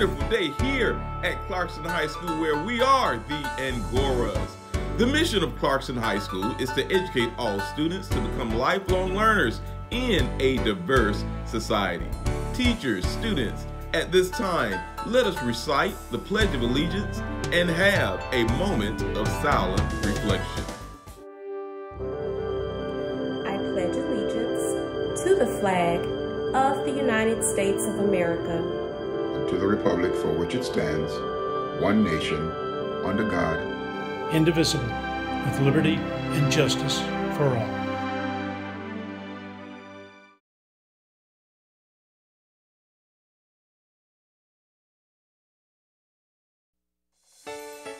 wonderful day here at Clarkston High School where we are the Angoras. The mission of Clarkston High School is to educate all students to become lifelong learners in a diverse society. Teachers, students, at this time, let us recite the Pledge of Allegiance and have a moment of silent reflection. I pledge allegiance to the flag of the United States of America to the republic for which it stands, one nation, under God, indivisible, with liberty and justice for all.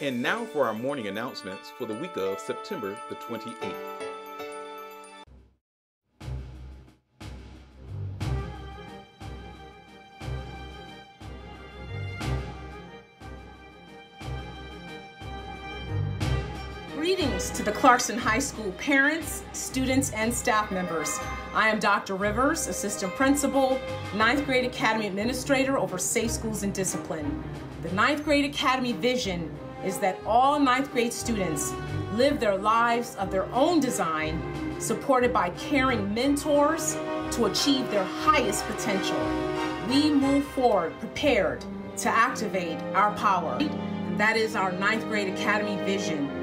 And now for our morning announcements for the week of September the 28th. Greetings to the Clarkston High School parents, students, and staff members. I am Dr. Rivers, Assistant Principal, Ninth Grade Academy Administrator over Safe Schools and Discipline. The Ninth Grade Academy vision is that all ninth grade students live their lives of their own design, supported by caring mentors to achieve their highest potential. We move forward prepared to activate our power. That is our ninth grade academy vision.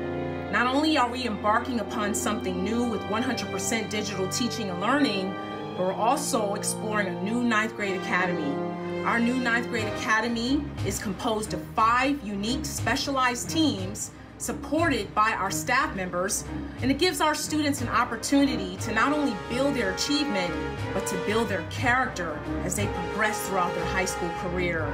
Not only are we embarking upon something new with 100% digital teaching and learning, but we're also exploring a new ninth grade academy. Our new ninth grade academy is composed of five unique specialized teams supported by our staff members, and it gives our students an opportunity to not only build their achievement, but to build their character as they progress throughout their high school career.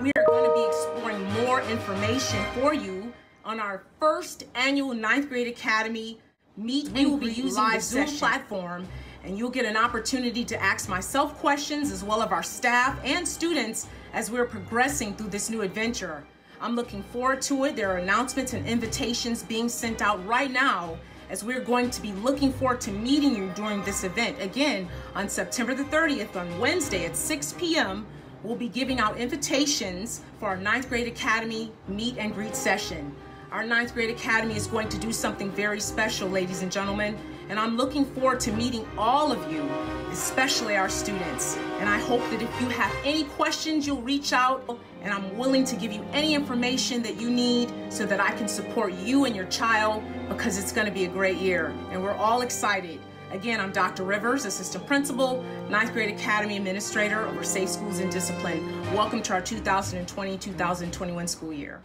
We are going to be exploring more information for you on our first annual ninth grade academy meet. We will be using the Zoom platform and you'll get an opportunity to ask myself questions as well as our staff and students as we're progressing through this new adventure. I'm looking forward to it. There are announcements and invitations being sent out right now as we're going to be looking forward to meeting you during this event. Again, on September the 30th, on Wednesday at 6 p.m., we'll be giving out invitations for our ninth grade academy meet and greet session. Our ninth grade academy is going to do something very special, ladies and gentlemen, and I'm looking forward to meeting all of you, especially our students. And I hope that if you have any questions, you'll reach out, and I'm willing to give you any information that you need so that I can support you and your child because it's going to be a great year, and we're all excited. Again, I'm Dr. Rivers, Assistant Principal, Ninth Grade Academy Administrator over Safe Schools and Discipline. Welcome to our 2020-2021 school year.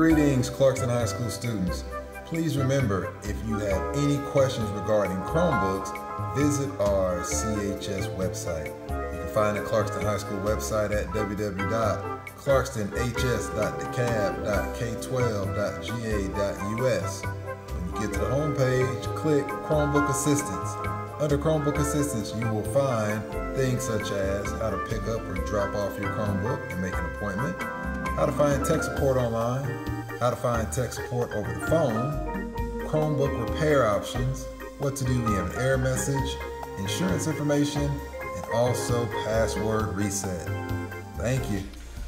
Greetings, Clarkston High School students. Please remember, if you have any questions regarding Chromebooks, visit our CHS website. You can find the Clarkston High School website at www.clarkstonhs.k12.ga.us. When you get to the homepage, click Chromebook Assistance. Under Chromebook Assistance, you will find things such as how to pick up or drop off your Chromebook and make an appointment, how to find tech support online, how to find tech support over the phone, Chromebook repair options, what to do when you have an error message, insurance information, and also password reset. Thank you.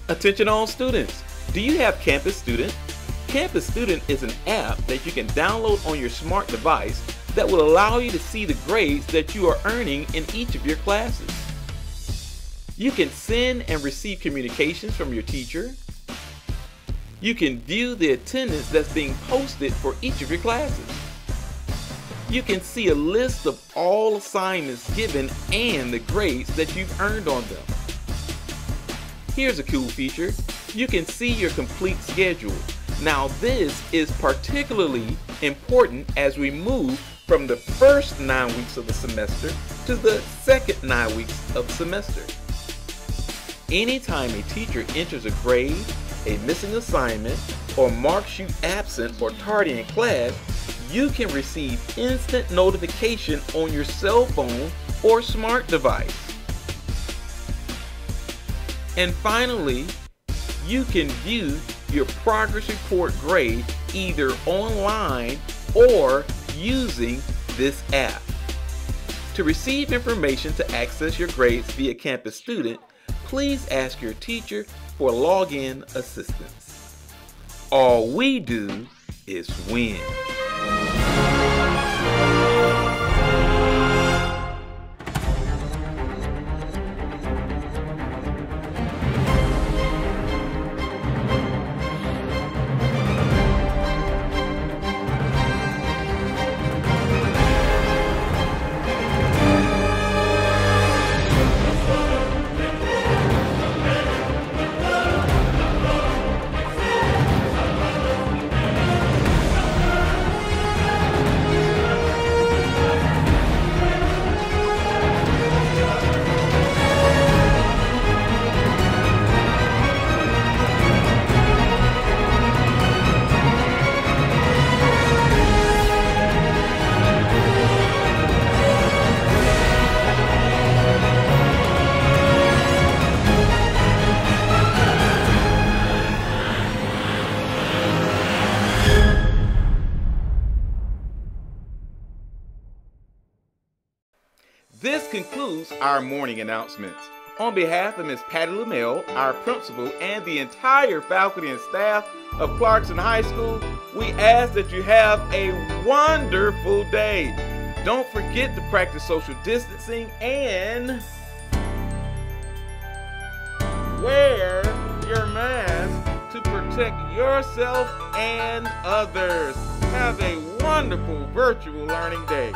Attention all students. Do you have Campus Student? Campus Student is an app that you can download on your smart device that will allow you to see the grades that you are earning in each of your classes. You can send and receive communications from your teacher. You can view the attendance that's being posted for each of your classes. You can see a list of all assignments given and the grades that you've earned on them. Here's a cool feature. You can see your complete schedule. Now this is particularly important as we move from the first nine weeks of the semester to the second nine weeks of the semester. Anytime a teacher enters a grade, a missing assignment, or marks you absent or tardy in class, you can receive instant notification on your cell phone or smart device. And finally, you can view your progress report grade either online or using this app. To receive information to access your grades via Campus Student, please ask your teacher for login assistance. All we do is win. This concludes our morning announcements. On behalf of Ms. Patty LaMelle, our principal, and the entire faculty and staff of Clarkston High School, we ask that you have a wonderful day. Don't forget to practice social distancing and wear your mask to protect yourself and others. Have a wonderful virtual learning day.